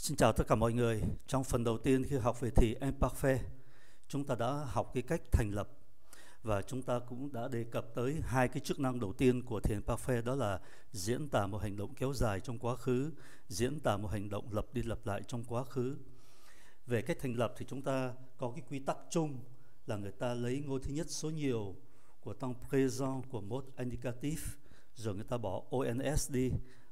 Xin chào tất cả mọi người. Trong phần đầu tiên khi học về thì imparfait, chúng ta đã học cái cách thành lập và chúng ta cũng đã đề cập tới hai cái chức năng đầu tiên của thiền imparfait đó là diễn tả một hành động kéo dài trong quá khứ, diễn tả một hành động lặp đi lặp lại trong quá khứ. Về cách thành lập thì chúng ta có cái quy tắc chung là người ta lấy ngôi thứ nhất số nhiều của tăng présent của mode indicatif rồi người ta bỏ ons đi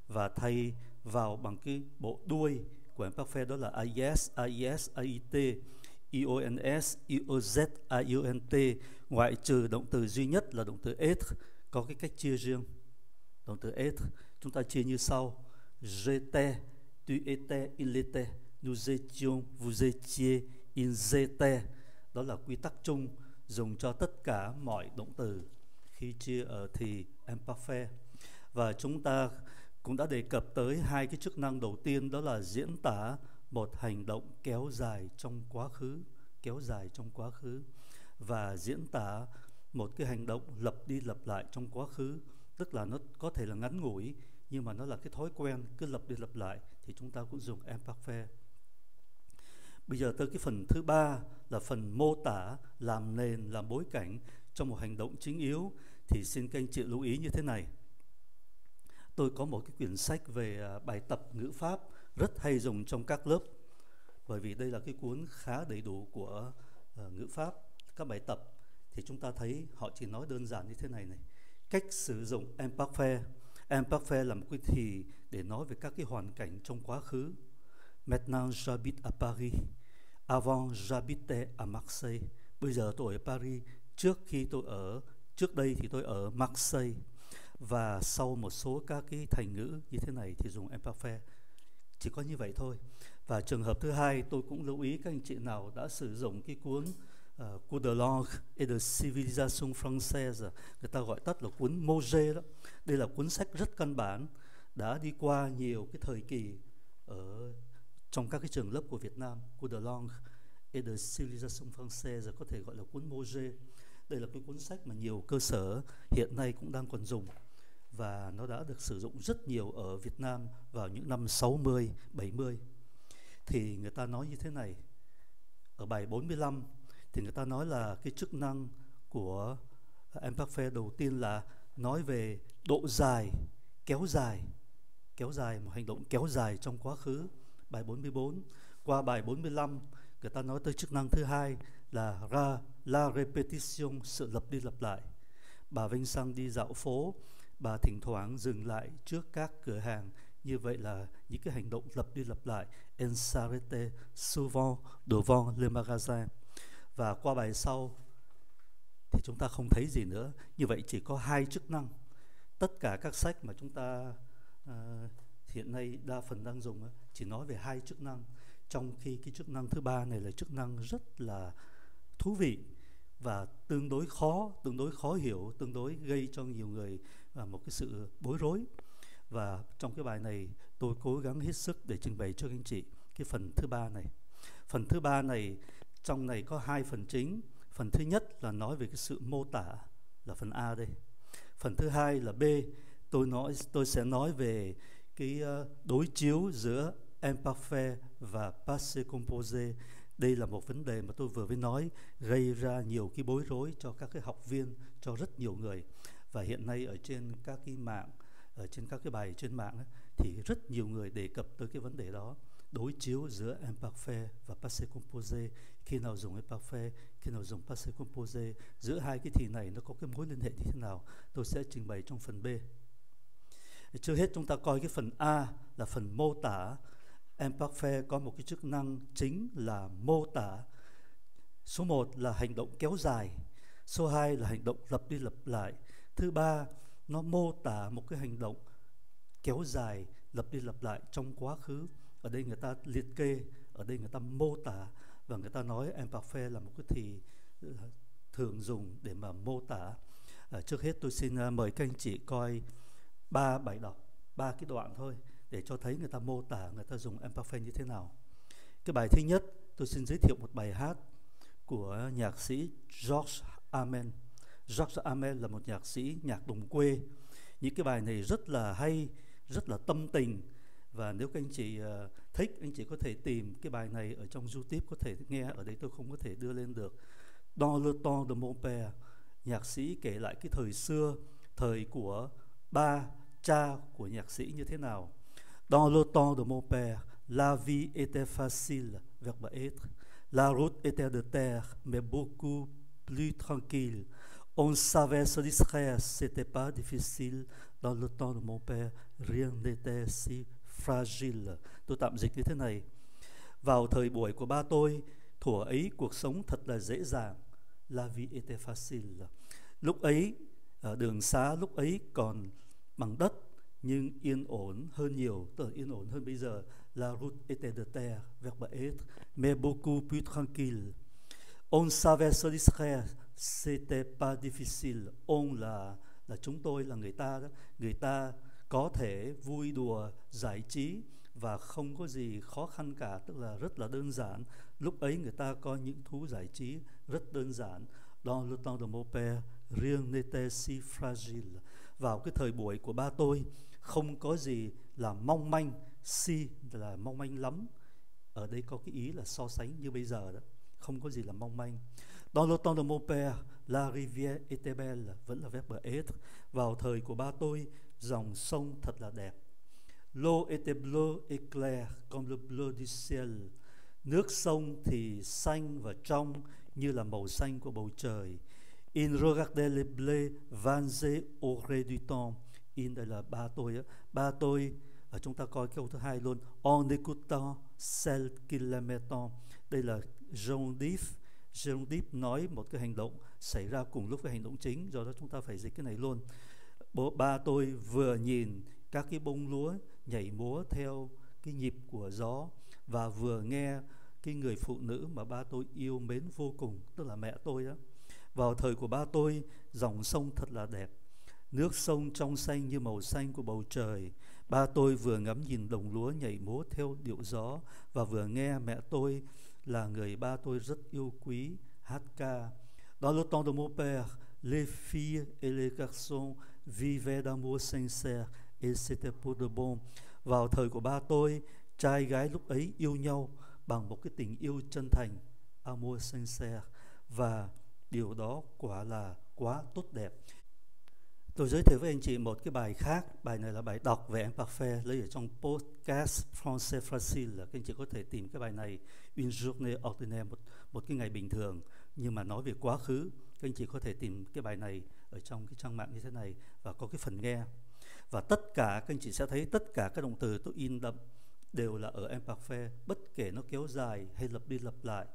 và thay vào bằng cái bộ đuôi của em Parfait đó là AIS, AIS, AIT, IONS, IOZ, IONT ngoại trừ động từ duy nhất là động từ être có cái cách chia riêng. Động từ être chúng ta chia như sau: J'étais, tu étais, il était, nous étions, vous étiez, ils étaient. Đó là quy tắc chung dùng cho tất cả mọi động từ khi chia ở thì imperfect. Và chúng ta cũng đã đề cập tới hai cái chức năng đầu tiên, đó là diễn tả một hành động kéo dài trong quá khứ, kéo dài trong quá khứ, và diễn tả một cái hành động lặp đi lặp lại trong quá khứ. Tức là nó có thể là ngắn ngủi, nhưng mà nó là cái thói quen, cứ lặp đi lặp lại thì chúng ta cũng dùng imparfait bây giờ tới cái phần thứ ba, là phần mô tả, làm nền, làm bối cảnh cho một hành động chính yếu. Thì xin các anh chị lưu ý như thế này tôi có một cái quyển sách về à, bài tập ngữ pháp rất hay dùng trong các lớp. Bởi vì đây là cái cuốn khá đầy đủ của uh, ngữ pháp các bài tập. Thì chúng ta thấy họ chỉ nói đơn giản như thế này này. Cách sử dụng imperfect imperfect là một cái thì để nói về các cái hoàn cảnh trong quá khứ. Maintenant j'habite à Paris. Avant j'habitais à Marseille. Bây giờ tôi ở Paris. Trước khi tôi ở trước đây thì tôi ở Marseille và sau một số các cái thành ngữ như thế này thì dùng imparfait chỉ có như vậy thôi. Và trường hợp thứ hai tôi cũng lưu ý các anh chị nào đã sử dụng cái cuốn ờ, uh, Cours de langue et de civilisation française người ta gọi tắt là cuốn Mauger đó. Đây là cuốn sách rất căn bản đã đi qua nhiều cái thời kỳ ở trong các cái trường lớp của Việt Nam. Cours de langue et de civilisation française có thể gọi là cuốn Mauger đây là cái cuốn sách mà nhiều cơ sở hiện nay cũng đang còn dùng và nó đã được sử dụng rất nhiều ở Việt Nam vào những năm 60, 70. Thì người ta nói như thế này. Ở bài 45 thì người ta nói là cái chức năng của Empathy đầu tiên là nói về độ dài, kéo dài, kéo dài một hành động kéo dài trong quá khứ. Bài 44 qua bài 45 người ta nói tới chức năng thứ hai là ra la repetition sự lặp đi lặp lại. Bà Vinh Sang đi dạo phố bà thỉnh thoảng dừng lại trước các cửa hàng. Như vậy là những cái hành động lặp đi lặp lại. En sarete souvent devant le magasin. Và qua bài sau thì chúng ta không thấy gì nữa. Như vậy chỉ có hai chức năng. Tất cả các sách mà chúng ta uh, hiện nay đa phần đang dùng chỉ nói về hai chức năng. Trong khi cái chức năng thứ ba này là chức năng rất là thú vị và tương đối khó tương đối khó hiểu tương đối gây cho nhiều người và một cái sự bối rối. Và trong cái bài này tôi cố gắng hết sức để trình bày cho các anh chị cái phần thứ ba này. Phần thứ ba này, trong này có hai phần chính. Phần thứ nhất là nói về cái sự mô tả là phần A đây. Phần thứ hai là B, tôi nói, tôi sẽ nói về cái ờ, đối chiếu giữa imparfait và passé composé. Đây là một vấn đề mà tôi vừa mới nói, gây ra nhiều cái bối rối cho các cái học viên, cho rất nhiều người và hiện nay ở trên các cái mạng ở trên các cái bài trên mạng ấy, thì rất nhiều người đề cập tới cái vấn đề đó. Đối chiếu giữa imparfait và passé composé. Khi nào dùng imparfait khi nào dùng passé composé. Giữa hai cái thì này nó có cái mối liên hệ như thế nào tôi sẽ trình bày trong phần B. Chưa hết chúng ta coi cái phần A là phần mô tả. Imparfait có một cái chức năng chính là mô tả. Số 1 là hành động kéo dài số 2 là hành động lặp đi lặp lại thứ ba nó mô tả một cái hành động kéo dài lặp đi lặp lại trong quá khứ. Ở đây người ta liệt kê ở đây người ta mô tả và người ta nói imparfait là một cái thì ờ, thường dùng để mà mô tả. À, trước hết tôi xin ờ, mời các anh chị coi ba bài đọc ba cái đoạn thôi để cho thấy người ta mô tả người ta dùng imperfect như thế nào. Cái bài thứ nhất tôi xin giới thiệu một bài hát của nhạc sĩ George Amen. George Amel là một nhạc sĩ nhạc đồng quê. Những cái bài này rất là hay rất là tâm tình. Và nếu các anh chị uh, thích anh chị có thể tìm cái bài này ở trong YouTube có thể nghe ở đây tôi không có thể đưa lên được. Dans le temps de mon père nhạc sĩ kể lại cái thời xưa thời của ba cha của nhạc sĩ như thế nào. Dans le temps de mon père la vie était facile verbe être. La route était de terre mais beaucoup plus tranquille on savait se distraire c'était pas difficile dans le temps de mon père rien n'était si fragile. Tôi tạm dịch như thế này. Vào thời buổi của ba tôi, thuở ấy cuộc sống thật là dễ dàng. La vie était facile. Lúc ấy, đường xá lúc ấy còn bằng đất nhưng yên ổn hơn nhiều, tức là yên ổn hơn bây giờ. La route était de terre, verbe être, mais beaucoup plus tranquille. On savait se distraire, c'était pas difficile. On là là chúng tôi là người ta đó, người ta có thể vui đùa giải trí và không có gì khó khăn cả. Tức là rất là đơn giản. Lúc ấy người ta có những thú giải trí rất đơn giản. Dans le temps de mon père rien n'était si fragile. Vào cái thời buổi của ba tôi không có gì là mong manh si là mong manh lắm. Ở đây có cái ý là so sánh như bây giờ đó. Không có gì là mong manh dans le temps de mon père, la rivière était belle, vẫn là verbe être vào thời của ba tôi, dòng sông thật là đẹp. L'eau était bleue et claire comme le bleu du ciel. Nước sông thì xanh và trong như là màu xanh của bầu trời. Il regardait les blés vanzés au gré du temps. In đây là ba tôi á. Ba tôi ở chúng ta coi câu thứ hai luôn. En écoutant celle qui l'aimait Đây là Jean Diff. Jerome Deep nói một cái hành động xảy ra cùng lúc với hành động chính. Do đó chúng ta phải dịch cái này luôn bố, ba tôi vừa nhìn các cái bông lúa nhảy múa theo cái nhịp của gió và vừa nghe cái người phụ nữ mà ba tôi yêu mến vô cùng, tức là mẹ tôi đó vào thời của ba tôi, dòng sông thật là đẹp, nước sông trong xanh như màu xanh của bầu trời ba tôi vừa ngắm nhìn đồng lúa nhảy múa theo điệu gió và vừa nghe mẹ tôi là người ba tôi rất yêu quý hát ca Dans le temps de mon père, les filles et les garçons vivaient d'amour sincère et c'était pour de bon. Vào thời của ba tôi, trai gái lúc ấy yêu nhau bằng một cái tình yêu chân thành, amour sincère và điều đó quả là quá tốt đẹp. Tôi giới thiệu với anh chị một cái bài khác, bài này là bài đọc về em parfait lấy ở trong podcast Français Facile. Các anh chị có thể tìm cái bài này Une journée ordinaire, một, một cái ngày bình thường nhưng mà nói về quá khứ. Các anh chị có thể tìm cái bài này ở trong cái trang mạng như thế này và có cái phần nghe và tất cả các anh chị sẽ thấy tất cả các động từ tôi in đậm đều là ở em parfait, bất kể nó kéo dài hay lặp đi lặp lại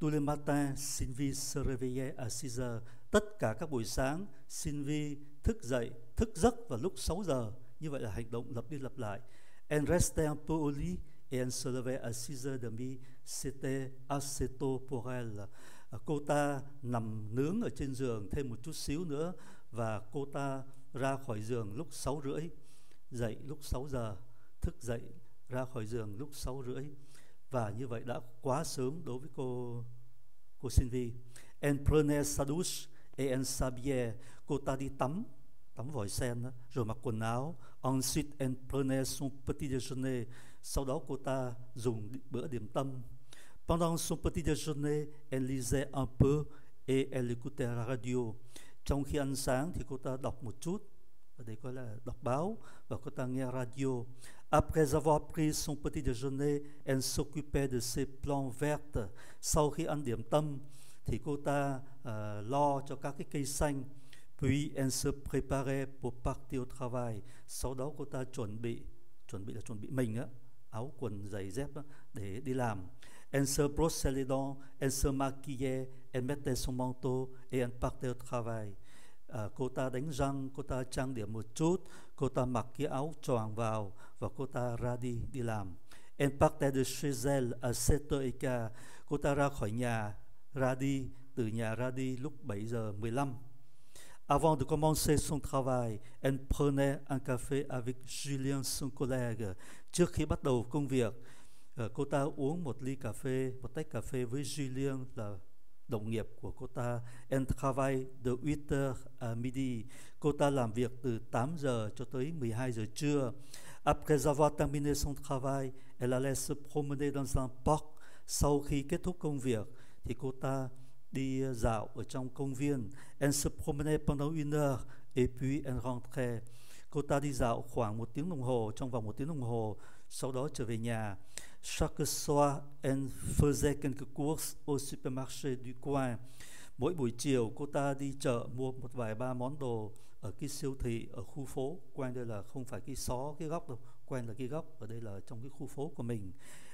Tous les matins, Sylvie se réveillait à 6 heures Tất cả các buổi sáng, xin vi thức dậy, thức giấc vào lúc 6 giờ. Như vậy là hành động lặp đi lặp lại. En restait un peu au lit et elle se levait à 6 heures demi. C'était assez tôt pour elle. À cô ta nằm nướng ở trên giường thêm một chút xíu nữa và cô ta ra khỏi giường lúc 6 rưỡi dậy lúc 6 giờ thức dậy ra khỏi giường lúc 6 rưỡi và như vậy đã quá sớm đối với cô cô Sylvie. Elle prenait sa douche et elle s'habillait. Cô ta đi tắm tắm vòi sen rồi mặc quần áo. Ensuite elle prenait son petit déjeuner. Sau đó cô ta dùng bữa điểm tâm Pendant son petit déjeuner, elle lisait un peu et elle écoutait la radio. Trong khi ăn sáng thì cô ta đọc một chút, radio. Après avoir pris son petit déjeuner, elle s'occupait de ses plantes vertes. Sau khi ăn điểm tâm thì cô ta uh, lo cho các cái cây xanh. Puis elle se préparait pour partir au travail. Sau đó cô ta chuẩn bị, chuẩn bị là chuẩn bị mình á, áo quần giày dép á, để đi làm. Elle se brossait les dents, elle se maquillait, elle mettait son manteau et elle partait au travail. À, cô ta đánh răng, cô ta trang điểm một chút, cô ta mặc cái áo choàng vào và cô ta ra đi đi làm. Elle partait de chez elle à 7h15. Cô ta ra khỏi nhà, ra đi, từ nhà ra đi lúc 7 giờ 15. Avant de commencer son travail, elle prenait un café avec Julien, son collègue. Trước khi bắt đầu công việc, ờ, cô ta uống một ly cà phê, một tách cà phê với Julien là đồng nghiệp của cô ta. Elle travaille de 8 heures à midi. Cô ta làm việc từ 8 giờ cho tới 12 giờ trưa. Après avoir terminé son travail, elle allait se promener dans un parc. Sau khi kết thúc công việc, thì cô ta đi ờ, dạo ở trong công viên. Elle se promenait pendant une heure et puis elle rentrait. Cô ta đi dạo khoảng một tiếng đồng hồ, trong vòng một tiếng đồng hồ, sau đó trở về nhà. Chaque soir, elle faisait quelques courses au supermarché du coin. Mỗi buổi chiều, cô ta đi chợ mua một vài ba món đồ ở cái siêu thị ở khu phố. Quen đây là không phải cái xó, cái góc đâu. Coin là cái góc, ở đây là trong cái khu phố của mình.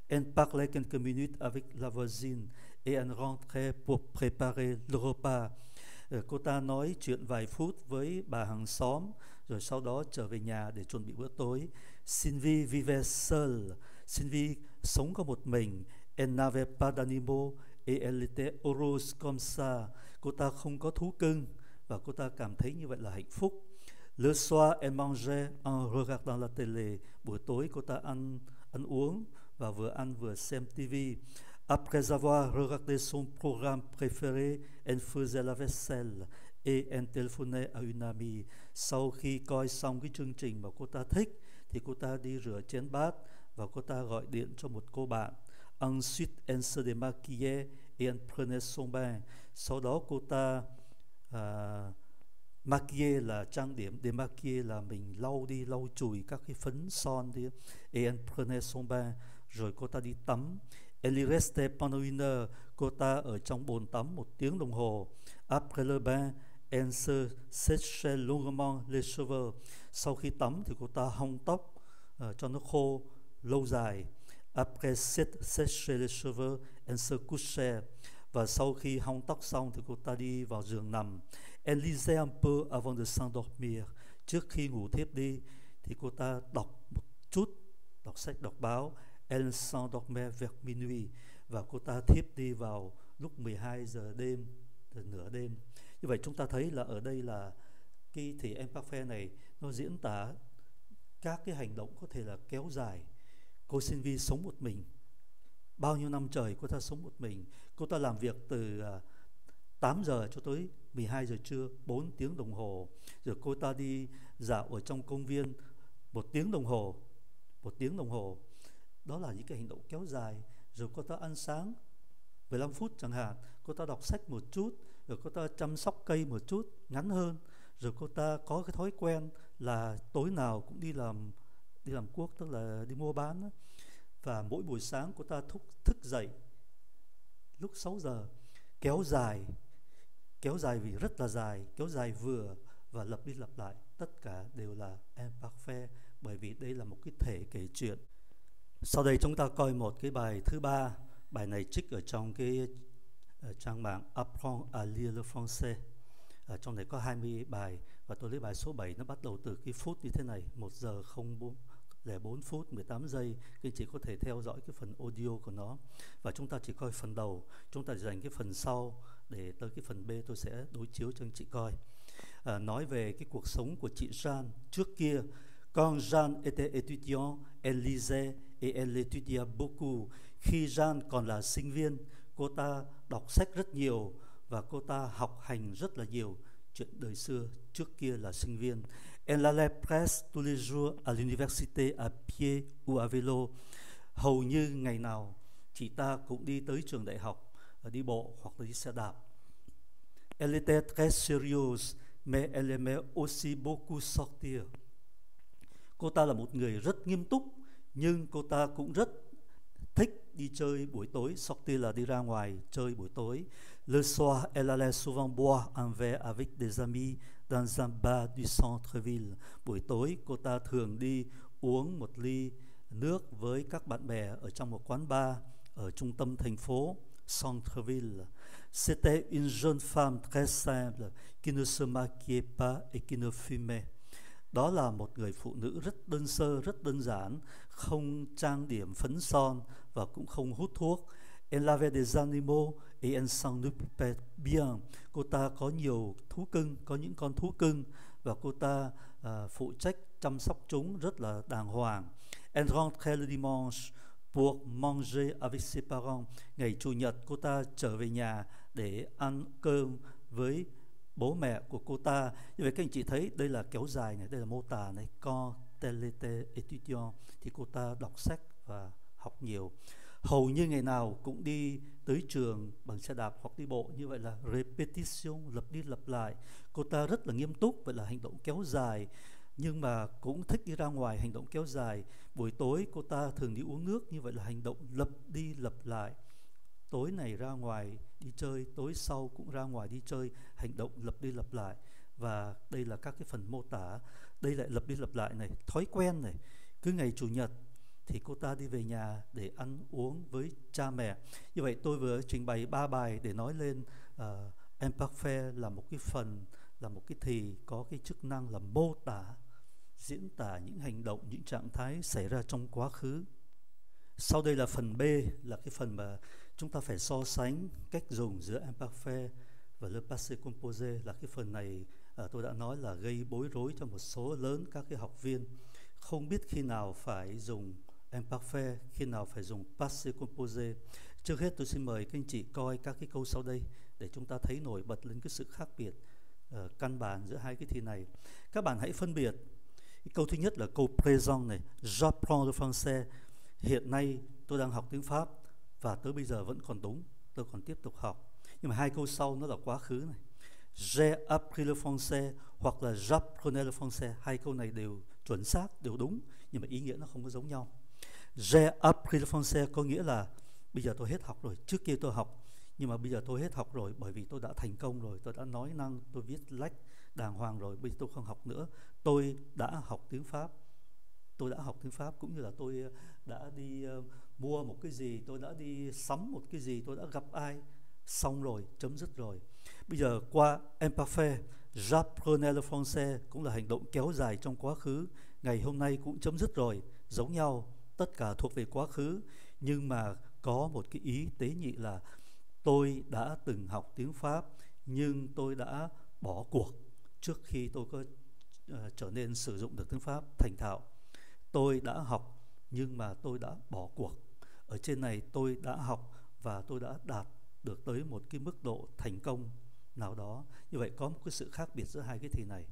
Elle parlait quelques minutes avec la voisine et elle rentrait pour préparer le repas. Ờ, cô ta nói chuyện vài phút với bà hàng xóm, rồi sau đó trở về nhà để chuẩn bị bữa tối. Sylvie vivait seule. Sylvie sống có một mình. Elle n'avait pas d'animaux et elle était heureuse comme ça. Cô ta không có thú cưng và cô ta cảm thấy như vậy là hạnh phúc. Le soir, elle mangeait en regardant la télé. Buổi tối cô ta ăn ăn uống và vừa ăn vừa xem tivi. Après avoir regardé son programme préféré, elle faisait la vaisselle et elle téléphonait à une amie. Sau khi coi xong cái chương trình mà cô ta thích, thì cô ta đi rửa chén bát và cô ta gọi điện cho một cô bạn. Ensuite, elle se démaquillait et elle prenait son bain. Sau đó cô ta à, uh, maquiller là trang điểm, démaquiller là mình lau đi, lau chùi các cái phấn son đi. Et elle prenait son bain, rồi cô ta đi tắm. Elle y restait pendant une heure, cô ta ở trong bồn tắm một tiếng đồng hồ. Après le bain, elle se séchait longuement les cheveux. Sau khi tắm thì cô ta hong tóc uh, cho nó khô lâu dài. Après sécher les cheveux, elle se couchait. Và sau khi hong tóc xong thì cô ta đi vào giường nằm. Elle lisait un peu avant de s'endormir. Trước khi ngủ thiếp đi thì cô ta đọc một chút, đọc sách, đọc báo. Elle s'endormait vers minuit và cô ta thiếp đi vào lúc 12 giờ đêm, ờ, nửa đêm. Như vậy chúng ta thấy là ở đây là cái thì empathy này nó diễn tả các cái hành động có thể là kéo dài. Cô sinh viên sống một mình. Bao nhiêu năm trời cô ta sống một mình. Cô ta làm việc từ ờ, 8 giờ cho tới 12 giờ trưa, 4 tiếng đồng hồ. Rồi cô ta đi dạo ở trong công viên một tiếng đồng hồ, một tiếng đồng hồ. Đó là những cái hành động kéo dài. Rồi cô ta ăn sáng 15 phút chẳng hạn. Cô ta đọc sách một chút, rồi cô ta chăm sóc cây một chút, ngắn hơn. Rồi cô ta có cái thói quen là tối nào cũng đi làm đi làm cuốc tức là đi mua bán và mỗi buổi sáng cô ta thức thức dậy lúc 6 giờ kéo dài kéo dài vì rất là dài kéo dài vừa và lặp đi lặp lại tất cả đều là imparfait bởi vì đây là một cái thể kể chuyện sau đây chúng ta coi một cái bài thứ ba bài này trích ở trong cái ở trang mạng Apprendre à lire le français. Ở trong này có 20 bài và tôi lấy bài số 7 nó bắt đầu từ cái phút như thế này 1 giờ 04 04 phút 18 giây. Các anh chị có thể theo dõi cái phần audio của nó. Và chúng ta chỉ coi phần đầu chúng ta dành cái phần sau để tới cái phần B tôi sẽ đối chiếu cho anh chị coi. À, nói về cái cuộc sống của chị Jean trước kia. Quand Jean était étudiant elle lisait et elle étudia beaucoup khi Jean còn là sinh viên cô ta đọc sách rất nhiều và cô ta học hành rất là nhiều chuyện đời xưa trước kia là sinh viên Elle allait presque tous les jours à l'université à pied ou à vélo. Hầu như ngày nào chị ta cũng đi tới trường đại học à, đi bộ hoặc là đi xe đạp. Elle était très sérieuse, mais elle aimait aussi beaucoup sortir. Cô ta là một người rất nghiêm túc, nhưng cô ta cũng rất thích đi chơi buổi tối. Sortir là đi ra ngoài chơi buổi tối. Le soir, elle allait souvent boire un verre avec des amis dans un bar du centre-ville. Buổi tối cô ta thường đi uống một ly nước với các bạn bè ở trong một quán bar ở trung tâm thành phố centre-ville. C'était une jeune femme très simple qui ne se maquillait pas et qui ne fumait. Đó là một người phụ nữ rất đơn sơ, rất đơn giản, không trang điểm phấn son và cũng không hút thuốc. Elle avait des animaux et elle s'en occupait bien. Cô ta có nhiều thú cưng, có những con thú cưng và cô ta uh, phụ trách chăm sóc chúng rất là đàng hoàng. Elle rentrait le dimanche pour manger avec ses parents. Ngày chủ nhật cô ta trở về nhà để ăn cơm với bố mẹ của cô ta. Như vậy các anh chị thấy đây là kéo dài này, đây là mô tả này, co telete était thì cô ta đọc sách và học nhiều. Hầu như ngày nào cũng đi tới trường bằng xe đạp hoặc đi bộ. Như vậy là repetition lặp đi lặp lại. Cô ta rất là nghiêm túc vậy là hành động kéo dài. Nhưng mà cũng thích đi ra ngoài hành động kéo dài. Buổi tối cô ta thường đi uống nước như vậy là hành động lặp đi lặp lại tối này ra ngoài đi chơi tối sau cũng ra ngoài đi chơi hành động lặp đi lặp lại. Và đây là các cái phần mô tả. Đây lại lặp đi lặp lại này thói quen này. Cứ ngày chủ nhật thì cô ta đi về nhà để ăn uống với cha mẹ. Như vậy tôi vừa trình bày ba bài để nói lên ờ, uh, Empathy là một cái phần là một cái thì có cái chức năng là mô tả diễn tả những hành động những trạng thái xảy ra trong quá khứ. Sau đây là phần B là cái phần mà chúng ta phải so sánh cách dùng giữa imparfait và le passé composé là cái phần này à, tôi đã nói là gây bối rối cho một số lớn các cái học viên. Không biết khi nào phải dùng imparfait khi nào phải dùng passé composé. Trước hết tôi xin mời các anh chị coi các cái câu sau đây để chúng ta thấy nổi bật lên cái sự khác biệt uh, căn bản giữa hai cái thi này. Các bạn hãy phân biệt. Câu thứ nhất là câu présent này j'apprends le français. Hiện nay tôi đang học tiếng pháp và tới bây giờ vẫn còn đúng tôi còn tiếp tục học. Nhưng mà hai câu sau nó là quá khứ này. J'ai appris le français hoặc là j'apprenais le français. Hai câu này đều chuẩn xác, đều đúng, nhưng mà ý nghĩa nó không có giống nhau. J'ai appris le français có nghĩa là bây giờ tôi hết học rồi, trước kia tôi học. Nhưng mà bây giờ tôi hết học rồi, bởi vì tôi đã thành công rồi, tôi đã nói năng, tôi viết lách, đàng hoàng rồi, bây giờ tôi không học nữa. Tôi đã học tiếng pháp. Tôi đã học tiếng pháp, cũng như là tôi ờ, đã đi ờ, mua một cái gì tôi đã đi sắm một cái gì tôi đã gặp ai xong rồi chấm dứt rồi. Bây giờ qua empafe j'apprenais le français cũng là hành động kéo dài trong quá khứ ngày hôm nay cũng chấm dứt rồi giống nhau tất cả thuộc về quá khứ. Nhưng mà có một cái ý tế nhị là tôi đã từng học tiếng pháp nhưng tôi đã bỏ cuộc trước khi tôi có uh, trở nên sử dụng được tiếng pháp thành thạo. Tôi đã học nhưng mà tôi đã bỏ cuộc ở trên này tôi đã học và tôi đã đạt được tới một cái mức độ thành công nào đó. Như vậy có một cái sự khác biệt giữa hai cái thì này.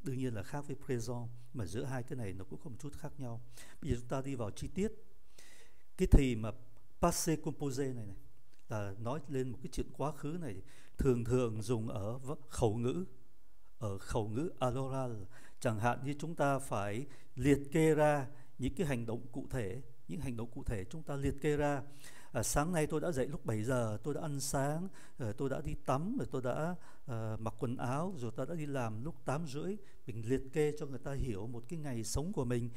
Đương nhiên là khác với present mà giữa hai cái này nó cũng có một chút khác nhau. Bây giờ chúng ta đi vào chi tiết. Cái thì mà passé composé này này, là nói lên một cái chuyện quá khứ này. Thường thường dùng ở khẩu ngữ, ở khẩu ngữ aloral. Chẳng hạn như chúng ta phải liệt kê ra những cái hành động cụ thể những hành động cụ thể chúng ta liệt kê ra. À, sáng nay tôi đã dậy lúc 7 giờ tôi đã ăn sáng rồi tôi đã đi tắm rồi tôi đã uh, mặc quần áo rồi tôi đã đi làm lúc 8 rưỡi. Mình liệt kê cho người ta hiểu một cái ngày sống của mình.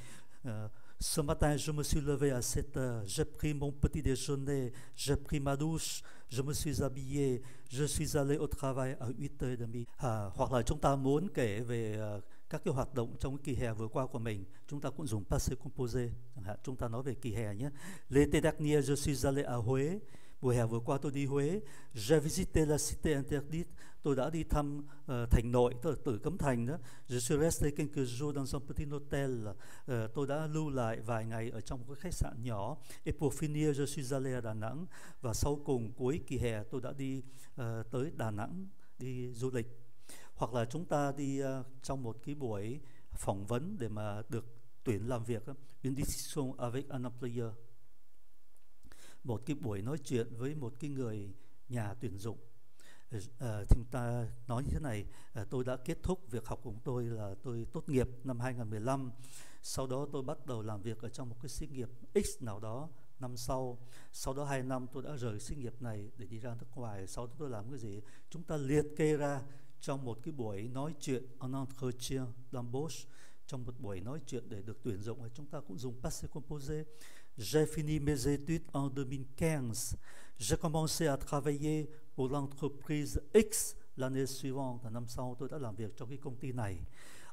Uh, Ce matin, je me suis levé à 7 heures, j'ai pris mon petit déjeuner, j'ai pris ma douche, je me suis habillé, je suis allé au travail à 8 heures demi. À, hoặc là chúng ta muốn kể về uh, các cái hoạt động trong cái kỳ hè vừa qua của mình, chúng ta cũng dùng passé composé. Chẳng hạn chúng ta nói về kỳ hè nhé. L'été dernier, je suis allé à Huế. Mùa hè vừa qua tôi đi Huế, j'ai visité la cité interdite, tôi đã đi thăm uh, thành nội, tức là tử cấm thành đó. Je suis resté quelques jours dans un petit hôtel, uh, tôi đã lưu lại vài ngày ở trong một cái khách sạn nhỏ. Et pour finir, je suis allé à Đà Nẵng và sau cùng cuối kỳ hè tôi đã đi uh, tới Đà Nẵng đi du lịch. Hoặc là chúng ta đi uh, trong một cái buổi phỏng vấn để mà được tuyển làm việc, une discussion avec un employeur. Một cái buổi nói chuyện với một cái người nhà tuyển dụng. À, chúng ta nói như thế này à, tôi đã kết thúc việc học của tôi là tôi tốt nghiệp năm 2015 sau đó tôi bắt đầu làm việc ở trong một cái xí nghiệp X nào đó năm sau. Sau đó hai năm tôi đã rời xí nghiệp này để đi ra nước ngoài. Sau đó tôi làm cái gì? Chúng ta liệt kê ra trong một cái buổi nói chuyện en entretien d'embauche trong một buổi nói chuyện để được tuyển dụng chúng ta cũng dùng passé composé J'ai fini mes études en 2015. J'ai commencé à travailler pour l'entreprise X l'année suivante. Năm sau tôi đã làm việc trong cái công ty này.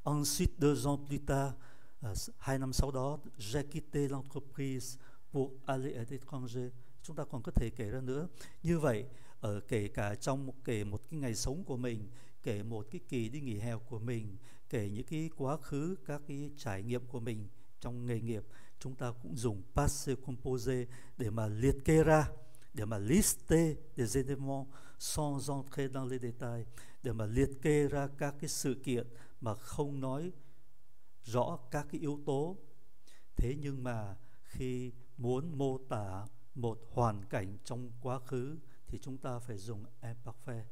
Ensuite, deux ans plus tard, à, hai năm sau đó, j'ai quitté l'entreprise pour aller à l'étranger. Chúng ta còn có thể kể ra nữa. Như vậy, ở kể cả trong một kể một cái ngày sống của mình, kể một cái kỳ đi nghỉ hè của mình, kể những cái quá khứ, các cái trải nghiệm của mình trong nghề nghiệp chúng ta cũng dùng passé composé để mà liệt kê ra để mà lister des éléments sans entrer dans les détails để mà liệt kê ra các cái sự kiện mà không nói rõ các cái yếu tố. Thế nhưng mà khi muốn mô tả một hoàn cảnh trong quá khứ thì chúng ta phải dùng imparfait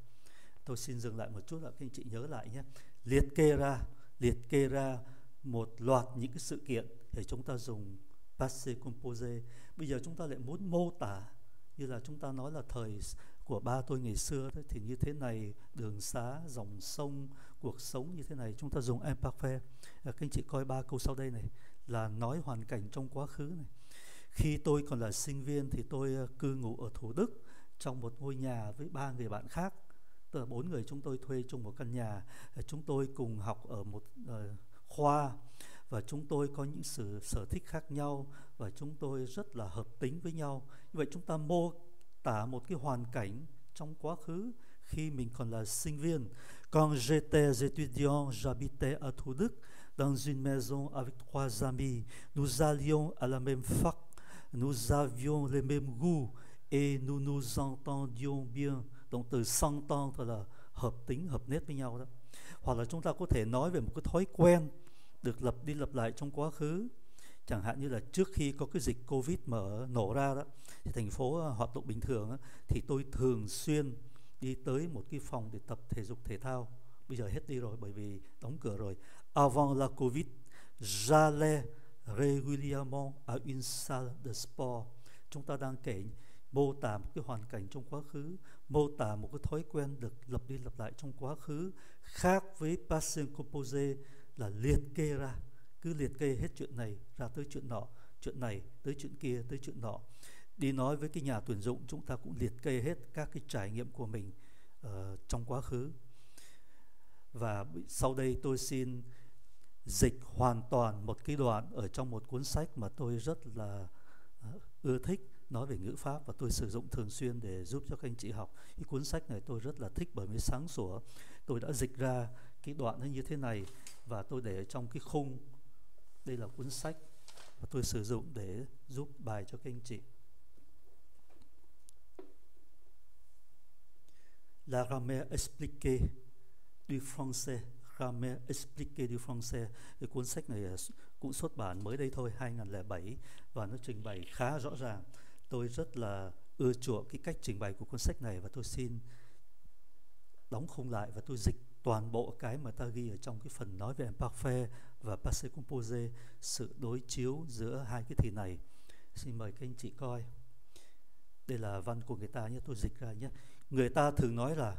tôi xin dừng lại một chút là các anh chị nhớ lại nhé. Liệt kê ra liệt kê ra một loạt những cái sự kiện để chúng ta dùng passé composé bây giờ chúng ta lại muốn mô tả như là chúng ta nói là thời của ba tôi ngày xưa đó, thì như thế này đường xá dòng sông cuộc sống như thế này chúng ta dùng imparfait à, các anh chị coi ba câu sau đây này là nói hoàn cảnh trong quá khứ này. Khi tôi còn là sinh viên thì tôi ờ, cư ngụ ở thủ đức trong một ngôi nhà với ba người bạn khác tức là bốn người chúng tôi thuê chung một căn nhà. Ờ, chúng tôi cùng học ở một uh, khoa và chúng tôi có những sự sở thích khác nhau và chúng tôi rất là hợp tính với nhau. Như vậy chúng ta mô tả một cái hoàn cảnh trong quá khứ khi mình còn là sinh viên. Quand j'étais étudiant j'habitais à Thủ Đức dans une maison avec trois amis. Nous allions à la même fac. Nous avions les mêmes goûts et nous nous entendions bien động từ s'entendre là hợp tính hợp nét với nhau đó. Hoặc là chúng ta có thể nói về một cái thói quen được lập đi lập lại trong quá khứ. Chẳng hạn như là trước khi có cái dịch covid mở nổ ra đó thì thành phố ờ, hoạt động bình thường đó, thì tôi thường xuyên đi tới một cái phòng để tập thể dục thể thao. Bây giờ hết đi rồi bởi vì đóng cửa rồi. Avant la covid j'allais régulièrement à une salle de sport. Chúng ta đang kể mô tả một cái hoàn cảnh trong quá khứ mô tả một cái thói quen được lập đi lặp lại trong quá khứ khác với passing composé là liệt kê ra. Cứ liệt kê hết chuyện này ra tới chuyện nọ chuyện này tới chuyện kia tới chuyện nọ. Đi nói với cái nhà tuyển dụng chúng ta cũng liệt kê hết các cái trải nghiệm của mình uh, trong quá khứ. Và sau đây tôi xin dịch hoàn toàn một cái đoạn ở trong một cuốn sách mà tôi rất là uh, ưa thích nói về ngữ pháp và tôi sử dụng thường xuyên để giúp cho các anh chị học. Cái cuốn sách này tôi rất là thích bởi vì sáng sủa tôi đã dịch ra cái đoạn nó như thế này và tôi để trong cái khung. Đây là cuốn sách mà tôi sử dụng để giúp bài cho các anh chị. La grammaire expliquée du français. Grammaire expliquée du français. Cái cuốn sách này à, cũng xuất bản mới đây thôi 2007 và nó trình bày khá rõ ràng tôi rất là ưa chuộng cái cách trình bày của cuốn sách này và tôi xin đóng khung lại và tôi dịch toàn bộ cái mà ta ghi ở trong cái phần nói về imparfait và passé composé, sự đối chiếu giữa hai cái thì này. Xin mời các anh chị coi. Đây là văn của người ta nhé, tôi dịch ra nhé. Người ta thường nói là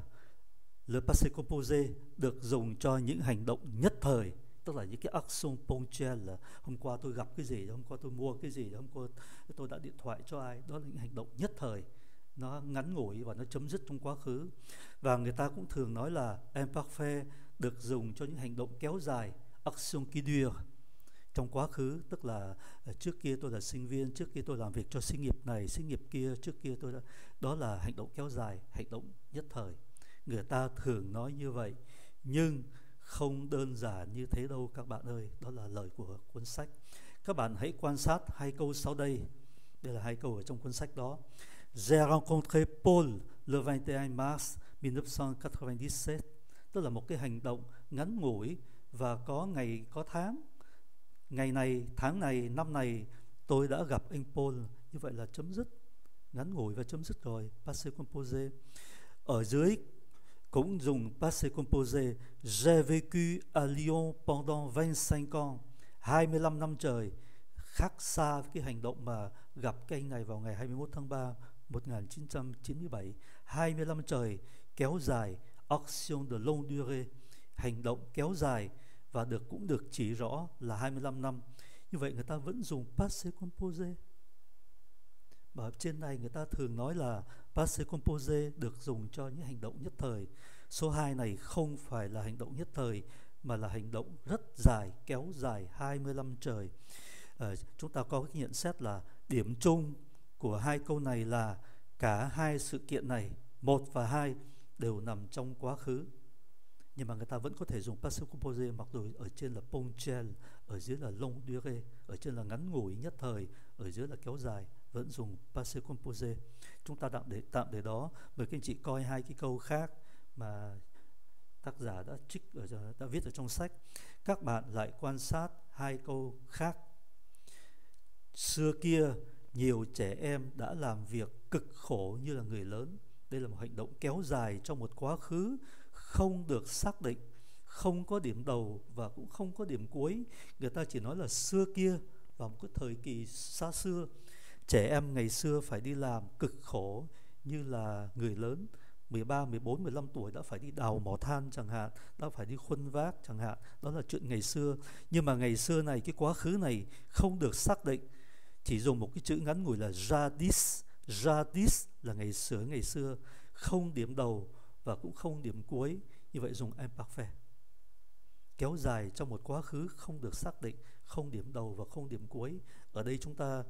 le passé composé được dùng cho những hành động nhất thời tức là những cái action punctual là, hôm qua tôi gặp cái gì hôm qua tôi mua cái gì hôm qua tôi đã điện thoại cho ai? Đó là những hành động nhất thời. Nó ngắn ngủi và nó chấm dứt trong quá khứ. Và người ta cũng thường nói là imparfait được dùng cho những hành động kéo dài action qui dure. Trong quá khứ, tức là ờ, trước kia tôi là sinh viên, trước kia tôi làm việc cho sinh nghiệp này sinh nghiệp kia, trước kia tôi đã, đó là hành động kéo dài, hành động nhất thời. Người ta thường nói như vậy. Nhưng không đơn giản như thế đâu các bạn ơi. Đó là lời của cuốn sách. Các bạn hãy quan sát hai câu sau đây. Đây là hai câu ở trong cuốn sách đó. J'ai rencontré Paul le 21 mars 1997 tức là một cái hành động ngắn ngủi và có ngày, có tháng. Ngày này, tháng này, năm này, tôi đã gặp anh Paul. Như vậy là chấm dứt, ngắn ngủi và chấm dứt rồi. Passé composé ở dưới cũng dùng passé composé. J'ai vécu à Lyon pendant 25 ans 25 năm trời. Khác xa với cái hành động mà gặp cái anh này vào ngày 21 tháng 3 1997 25 trời kéo dài action de longue durée. Hành động kéo dài và được cũng được chỉ rõ là 25 năm. Như vậy người ta vẫn dùng passé composé. Và trên này người ta thường nói là passé composé được dùng cho những hành động nhất thời. Số 2 này không phải là hành động nhất thời mà là hành động rất dài kéo dài 25 trời. À, chúng ta có cái nhận xét là điểm chung của hai câu này là cả hai sự kiện này một và hai đều nằm trong quá khứ. Nhưng mà người ta vẫn có thể dùng passé composé mặc dù ở trên là ponctuel ở dưới là long durée ở trên là ngắn ngủi nhất thời ở dưới là kéo dài vẫn dùng passé composé chúng ta tạm để tạm để đó mời các anh chị coi hai cái câu khác mà tác giả đã trích ở đã viết ở trong sách. Các bạn lại quan sát hai câu khác. Xưa kia, nhiều trẻ em đã làm việc cực khổ như là người lớn. Đây là một hành động kéo dài trong một quá khứ, không được xác định, không có điểm đầu và cũng không có điểm cuối. Người ta chỉ nói là xưa kia vào một cái thời kỳ xa xưa trẻ em ngày xưa phải đi làm cực khổ như là người lớn 13, 14, 15 tuổi đã phải đi đào mỏ than chẳng hạn, đã phải đi khuân vác chẳng hạn, đó là chuyện ngày xưa. Nhưng mà ngày xưa này, cái quá khứ này không được xác định, chỉ dùng một cái chữ ngắn ngủi là jadis, jadis là ngày xưa ngày xưa, không điểm đầu và cũng không điểm cuối, như vậy dùng imperfect. Kéo dài trong một quá khứ không được xác định, không điểm đầu và không điểm cuối. Ở đây chúng ta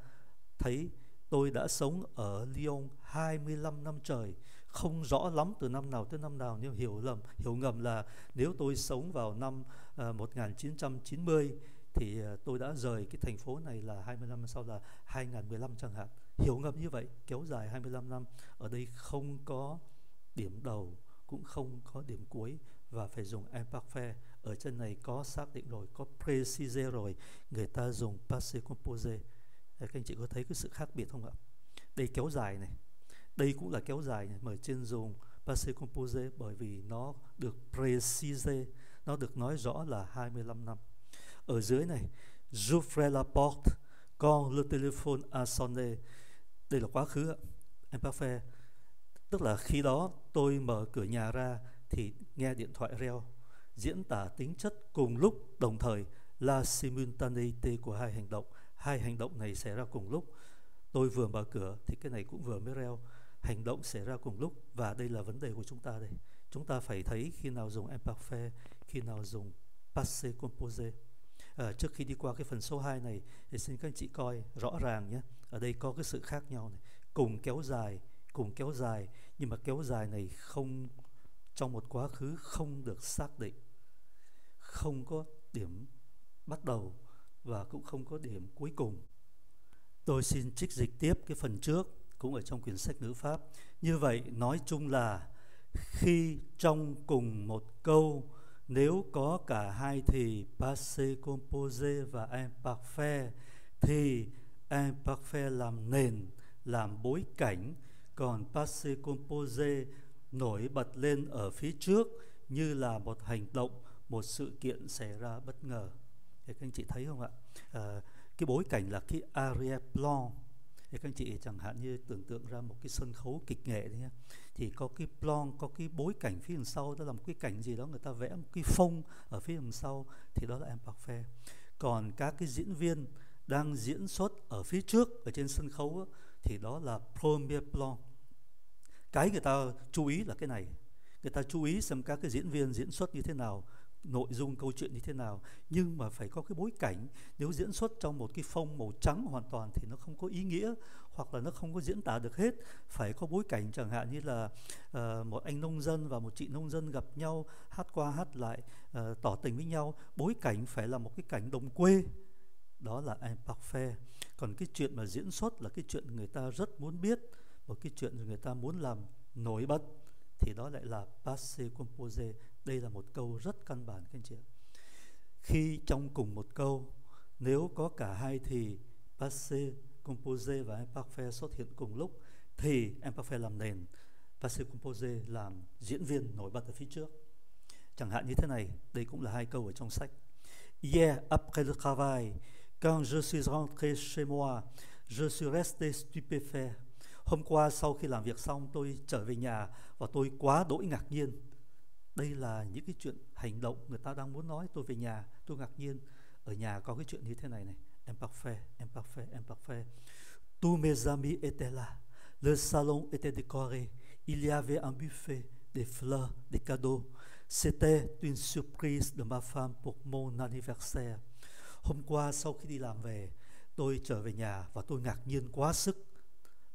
thấy tôi đã sống ở Lyon 25 năm trời không rõ lắm từ năm nào tới năm nào nhưng hiểu lầm hiểu ngầm là nếu tôi sống vào năm ờ, uh, 1990 thì uh, tôi đã rời cái thành phố này là 25 năm sau là 2015 chẳng hạn. Hiểu ngầm như vậy kéo dài 25 năm ở đây không có điểm đầu cũng không có điểm cuối và phải dùng imparfait ở trên này có xác định rồi có précisé rồi người ta dùng passé composé các anh chị có thấy cái sự khác biệt không ạ? Đây kéo dài này. Đây cũng là kéo dài này. mà trên dùng passé composé bởi vì nó được précisé nó được nói rõ là 25 năm. Ở dưới này j'ouvre la porte quand le téléphone a sonné. Đây là quá khứ ạ. Imparfait tức là khi đó tôi mở cửa nhà ra thì nghe điện thoại reo, diễn tả tính chất cùng lúc đồng thời là simultaneité của hai hành động hai hành động này xảy ra cùng lúc. Tôi vừa mở cửa thì cái này cũng vừa mới reo. Hành động xảy ra cùng lúc và đây là vấn đề của chúng ta đây. Chúng ta phải thấy khi nào dùng imparfait khi nào dùng passé composé. À, trước khi đi qua cái phần số 2 này thì xin các anh chị coi rõ ràng nhé. Ở đây có cái sự khác nhau này. Cùng kéo dài cùng kéo dài nhưng mà kéo dài này không trong một quá khứ không được xác định. Không có điểm bắt đầu và cũng không có điểm cuối cùng. Tôi xin trích dịch tiếp cái phần trước, cũng ở trong quyển sách ngữ pháp. Như vậy, nói chung là khi trong cùng một câu, nếu có cả hai thì passé composé và imparfait, thì imparfait làm nền, làm bối cảnh, còn passé composé nổi bật lên ở phía trước như là một hành động, một sự kiện xảy ra bất ngờ thì các anh chị thấy không ạ? À, cái bối cảnh là cái aria plan thì các anh chị chẳng hạn như tưởng tượng ra một cái sân khấu kịch nghệ đấy nhá. Thì có cái plan có cái bối cảnh phía đằng sau đó là một cái cảnh gì đó người ta vẽ một cái phông ở phía đằng sau thì đó là em parfait còn các cái diễn viên đang diễn xuất ở phía trước ở trên sân khấu đó, thì đó là premier plan cái người ta chú ý là cái này. Người ta chú ý xem các cái diễn viên diễn xuất như thế nào nội dung câu chuyện như thế nào nhưng mà phải có cái bối cảnh nếu diễn xuất trong một cái phông màu trắng hoàn toàn thì nó không có ý nghĩa hoặc là nó không có diễn tả được hết. Phải có bối cảnh chẳng hạn như là uh, một anh nông dân và một chị nông dân gặp nhau hát qua hát lại uh, tỏ tình với nhau. Bối cảnh phải là một cái cảnh đồng quê đó là parfait còn cái chuyện mà diễn xuất là cái chuyện người ta rất muốn biết một cái chuyện người ta muốn làm nổi bật thì đó lại là passé composé đây là một câu rất căn bản các anh chị ạ. Khi trong cùng một câu, nếu có cả hai thì passé, composé và imparfait xuất hiện cùng lúc thì imparfait làm nền, passé composé làm diễn viên nổi bật ở phía trước. Chẳng hạn như thế này, đây cũng là hai câu ở trong sách. Hier, après le travail, quand je suis rentré chez moi, je suis resté stupéfait. Hôm qua sau khi làm việc xong, tôi trở về nhà và tôi quá đỗi ngạc nhiên. Đây là những cái chuyện hành động người ta đang muốn nói. Tôi về nhà, tôi ngạc nhiên. Ở nhà có cái chuyện như thế này này. Em parfait em parfait em parfait tous mes amis étaient là le salon était décoré. Il y avait un buffet, des fleurs, des cadeaux. C'était une surprise de ma femme pour mon anniversaire. Hôm qua sau khi đi làm về, tôi trở về nhà và tôi ngạc nhiên quá sức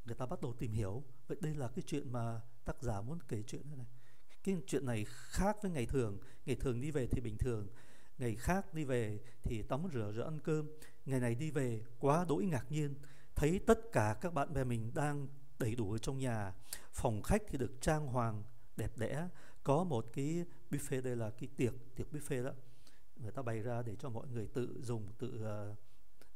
người ta bắt đầu tìm hiểu. Vậy đây là cái chuyện mà tác giả muốn kể chuyện này cái chuyện này khác với ngày thường. Ngày thường đi về thì bình thường. Ngày khác đi về thì tắm rửa rồi ăn cơm. Ngày này đi về quá đỗi ngạc nhiên. Thấy tất cả các bạn bè mình đang đầy đủ ở trong nhà. Phòng khách thì được trang hoàng, đẹp đẽ. Có một cái buffet, đây là cái tiệc tiệc buffet đó. Người ta bày ra để cho mọi người tự dùng, tự ờ,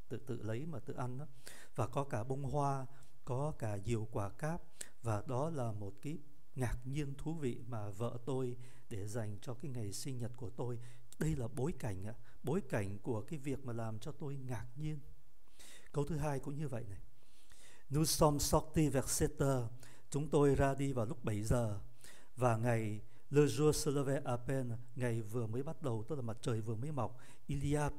tự tự lấy mà tự ăn đó. Và có cả bông hoa có cả nhiều quả cáp và đó là một cái ngạc nhiên thú vị mà vợ tôi để dành cho cái ngày sinh nhật của tôi đây là bối cảnh ạ bối cảnh của cái việc mà làm cho tôi ngạc nhiên câu thứ hai cũng như vậy này Nous sommes sortis vers 7 heures. Chúng tôi ra đi vào lúc 7 giờ và ngày Le jour se levait à peine, ngày vừa mới bắt đầu, tức là mặt trời vừa mới mọc. Il y a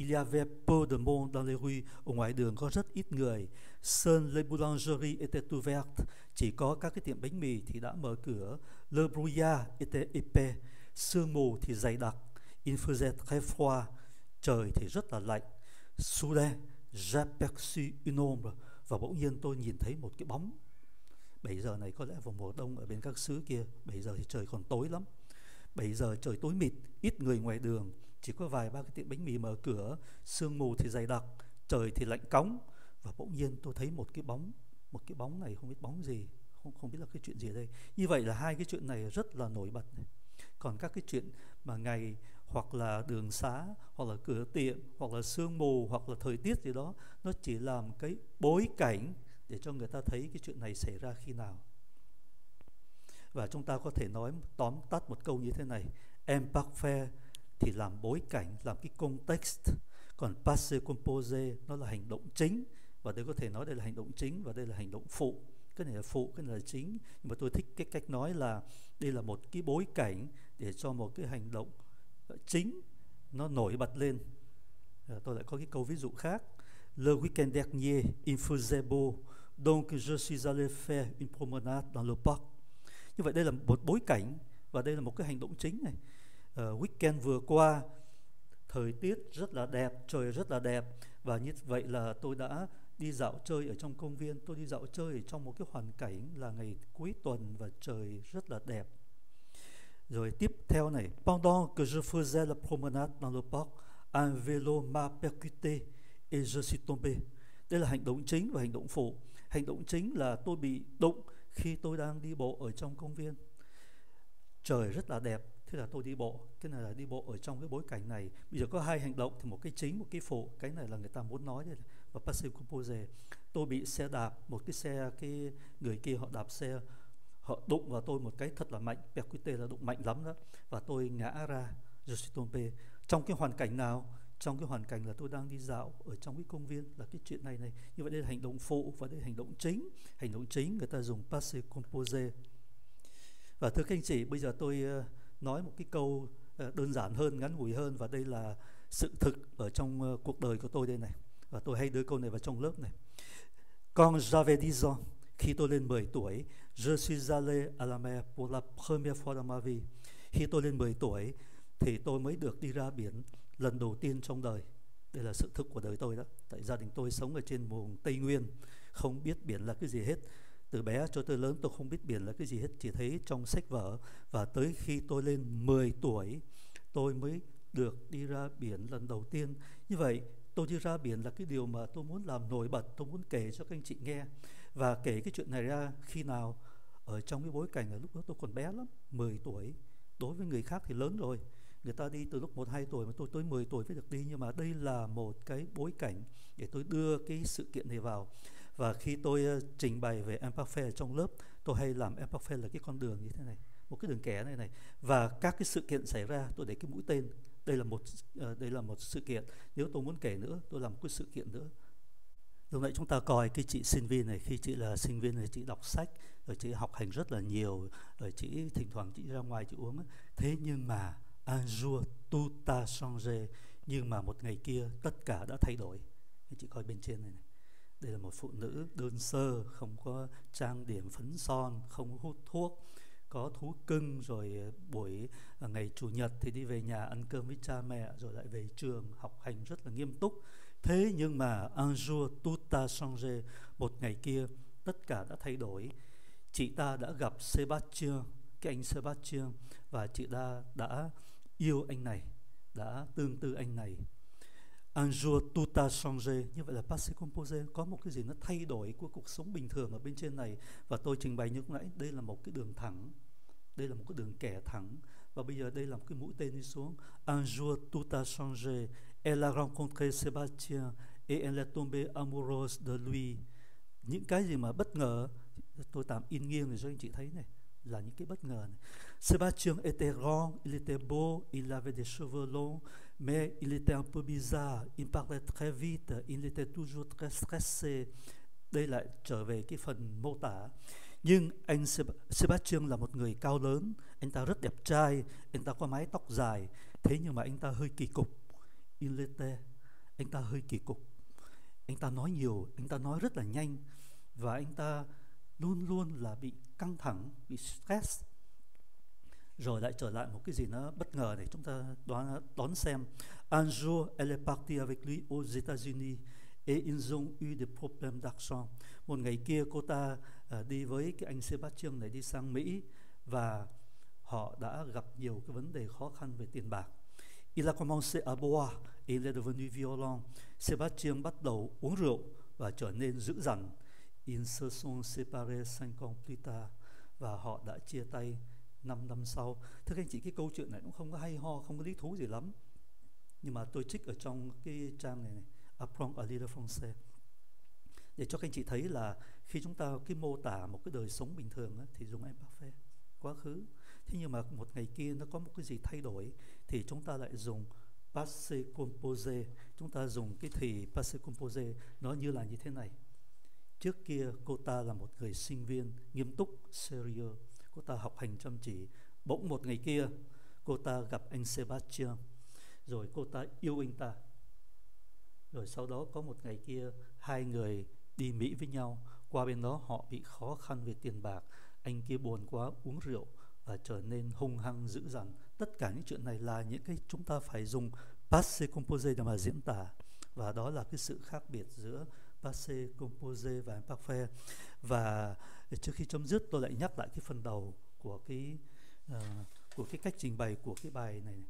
Il y avait peu de monde dans les rues, ở ngoài đường có rất ít người. Seul les boulangeries étaient ouvertes, chỉ có các cái tiệm bánh mì thì đã mở cửa. Le brouillard était épais, sương mù thì dày đặc. Il faisait très froid, trời thì rất là lạnh. Soudain, j'aperçus une ombre, và bỗng nhiên tôi nhìn thấy một cái bóng. 7 giờ này có lẽ vào mùa đông ở bên các xứ kia. 7 giờ thì trời còn tối lắm. 7 giờ trời tối mịt. Ít người ngoài đường chỉ có vài ba cái tiệm bánh mì mở cửa, sương mù thì dày đặc, trời thì lạnh cóng. Và bỗng nhiên tôi thấy một cái bóng, một cái bóng này, không biết bóng gì, không không biết là cái chuyện gì đây. Như vậy là hai cái chuyện này rất là nổi bật này. còn các cái chuyện mà ngày hoặc là đường xá, hoặc là cửa tiệm, hoặc là sương mù, hoặc là thời tiết gì đó, nó chỉ làm cái bối cảnh để cho người ta thấy cái chuyện này xảy ra khi nào. Và chúng ta có thể nói, tóm tắt một câu như thế này. Em parfait thì làm bối cảnh làm cái context. Còn passé composé nó là hành động chính. Và đây có thể nói đây là hành động chính và đây là hành động phụ. Cái này là phụ cái này là chính. Nhưng mà tôi thích cái cách nói là đây là một cái bối cảnh để cho một cái hành động ờ, chính nó nổi bật lên. À, tôi lại có cái câu ví dụ khác. Le week-end dernier il faisait beau. Donc je suis allé faire une promenade dans le parc. Như vậy đây là một bối cảnh và đây là một cái hành động chính này uh, weekend vừa qua thời tiết rất là đẹp trời rất là đẹp. Và như vậy là tôi đã đi dạo chơi ở trong công viên. Tôi đi dạo chơi ở trong một cái hoàn cảnh là ngày cuối tuần và trời rất là đẹp. Rồi tiếp theo này pendant que je faisais la promenade dans le parc un vélo m'a percuté et je suis tombé. Đây là hành động chính và hành động phụ. Hành động chính là tôi bị đụng khi tôi đang đi bộ ở trong công viên. Trời rất là đẹp thế là tôi đi bộ. Cái này là đi bộ ở trong cái bối cảnh này. Bây giờ có hai hành động thì một cái chính một cái phụ. Cái này là người ta muốn nói đây và passive compose tôi bị xe đạp một cái xe cái người kia họ đạp xe họ đụng vào tôi một cái thật là mạnh. Percute là đụng mạnh lắm đó. Và tôi ngã ra. Jositompe trong cái hoàn cảnh nào? Trong cái hoàn cảnh là tôi đang đi dạo ở trong cái công viên. Là cái chuyện này này. Như vậy đây là hành động phụ và đây là hành động chính. Hành động chính người ta dùng passive compose và thưa các anh chị bây giờ tôi uh, nói một cái câu ờ, đơn giản hơn, ngắn ngủi hơn và đây là sự thực ở trong ờ, cuộc đời của tôi đây này. Và tôi hay đưa câu này vào trong lớp này. Quand j'avais 10 ans, khi tôi lên 10 tuổi, je suis allé à la mer pour la première fois dans ma vie. Khi tôi lên 10 tuổi thì tôi mới được đi ra biển lần đầu tiên trong đời. Đây là sự thực của đời tôi đó. Tại gia đình tôi sống ở trên vùng tây nguyên, không biết biển là cái gì hết từ bé cho tới lớn, tôi không biết biển là cái gì hết, chỉ thấy trong sách vở. Và tới khi tôi lên 10 tuổi, tôi mới được đi ra biển lần đầu tiên. Như vậy, tôi đi ra biển là cái điều mà tôi muốn làm nổi bật, tôi muốn kể cho các anh chị nghe. Và kể cái chuyện này ra khi nào? Ở trong cái bối cảnh là lúc đó tôi còn bé lắm 10 tuổi. Đối với người khác thì lớn rồi. Người ta đi từ lúc 1 2 tuổi mà tôi tới 10 tuổi mới được đi. Nhưng mà đây là một cái bối cảnh để tôi đưa cái sự kiện này vào và khi tôi uh, trình bày về empathy trong lớp tôi hay làm empathy là cái con đường như thế này một cái đường kẻ này này. Và các cái sự kiện xảy ra tôi để cái mũi tên. Đây là một uh, đây là một sự kiện. Nếu tôi muốn kể nữa tôi làm một cái sự kiện nữa. Lúc nãy chúng ta coi cái chị sinh viên này khi chị là sinh viên này chị đọc sách rồi chị học hành rất là nhiều rồi chị thỉnh thoảng chị ra ngoài chị uống thế nhưng mà à, un jour tout a changé nhưng mà một ngày kia tất cả đã thay đổi. Chị coi bên trên này, này đây là một phụ nữ đơn sơ, không có trang điểm phấn son, không hút thuốc, có thú cưng, rồi ờ, buổi ờ, ngày chủ nhật thì đi về nhà ăn cơm với cha mẹ, rồi lại về trường, học hành rất là nghiêm túc. Thế nhưng mà un jour tout a changé, một ngày kia, tất cả đã thay đổi. Chị ta đã gặp Sebastian cái anh Sebastian và chị ta đã yêu anh này, đã tương tư anh này. Un jour, tout a changé. Như vậy là passé composé Có một cái gì nó thay đổi của cuộc sống bình thường ở bên trên này. Và tôi trình bày như lúc nãy, Đây là một cái đường thẳng. Đây là một cái đường kẻ thẳng. Và bây giờ đây là một cái mũi tên đi xuống. Un jour, tout a changé. Elle a rencontré Sébastien et elle est tombée amoureuse de lui. Những cái gì mà bất ngờ, tôi tạm in nghiêng để cho anh chị thấy này là những cái bất ngờ này. Sébastien était grand, il était beau, il avait des cheveux longs, mais il était un peu bizarre, il parlait très vite, il était toujours très stressé. Đây lại trở về cái phần mô tả. Nhưng anh Sebastian là một người cao lớn, anh ta rất đẹp trai, anh ta có mái tóc dài, thế nhưng mà anh ta hơi kỳ cục. Il était, anh ta hơi kỳ cục. Anh ta nói nhiều, anh ta nói rất là nhanh và anh ta luôn luôn là bị căng thẳng, bị stress. Rồi lại trở lại một cái gì nó bất ngờ để chúng ta đoán đón xem. Un jour, elle est partie avec lui aux États-Unis et ils ont eu des problèmes d'argent. Một ngày kia cô ta uh, đi với cái anh Sebastian này đi sang Mỹ và họ đã gặp nhiều cái vấn đề khó khăn về tiền bạc. Il a commencé à boire et il est devenu violent. Sebastian bắt đầu uống rượu và trở nên dữ dằn. Ils se sont séparés cinq ans plus tard và họ đã chia tay 5 năm sau. Thưa các anh chị, cái câu chuyện này cũng không có hay ho, không có lý thú gì lắm. Nhưng mà tôi trích ở trong cái trang này này, Apprendre à lire français. Để cho các anh chị thấy là khi chúng ta cái mô tả một cái đời sống bình thường á, thì dùng imparfait, quá khứ. Thế nhưng mà một ngày kia nó có một cái gì thay đổi thì chúng ta lại dùng passé composé. Chúng ta dùng cái thì passé composé nó như là như thế này. Trước kia cô ta là một người sinh viên nghiêm túc, serious. Cô ta học hành chăm chỉ. Bỗng một ngày kia cô ta gặp anh Sebastian. Rồi cô ta yêu anh ta. Rồi sau đó có một ngày kia hai người đi Mỹ với nhau. Qua bên đó họ bị khó khăn về tiền bạc. Anh kia buồn quá uống rượu và trở nên hung hăng dữ dằn. Tất cả những chuyện này là những cái chúng ta phải dùng passé composé để mà diễn tả và đó là cái sự khác biệt giữa passé composé và imparfait và trước khi chấm dứt tôi lại nhắc lại cái phần đầu của cái uh, của cái cách trình bày của cái bài này.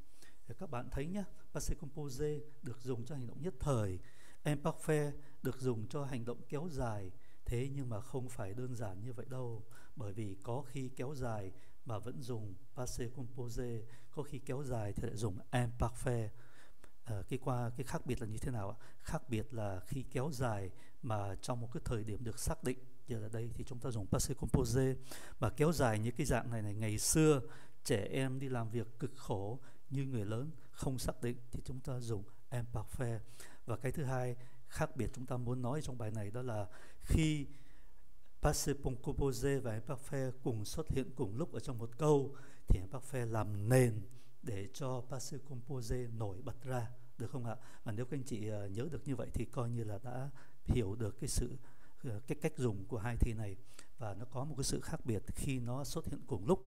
Để các bạn thấy nhé passé composé được dùng cho hành động nhất thời. Imparfait được dùng cho hành động kéo dài. Thế nhưng mà không phải đơn giản như vậy đâu. Bởi vì có khi kéo dài mà vẫn dùng passé composé có khi kéo dài thì lại dùng imparfait à, cái qua cái khác biệt là như thế nào ạ? Khác biệt là khi kéo dài mà trong một cái thời điểm được xác định giờ ở đây thì chúng ta dùng passé composé mà kéo dài như cái dạng này này ngày xưa trẻ em đi làm việc cực khổ như người lớn không xác định thì chúng ta dùng imparfait. Và cái thứ hai khác biệt chúng ta muốn nói trong bài này đó là khi passé composé và imparfait cùng xuất hiện cùng lúc ở trong một câu thì imparfait làm nền để cho passé composé nổi bật ra được không ạ? Và nếu các anh chị ờ, nhớ được như vậy thì coi như là đã hiểu được cái sự ờ, cái cách dùng của hai thi này và nó có một cái sự khác biệt khi nó xuất hiện cùng lúc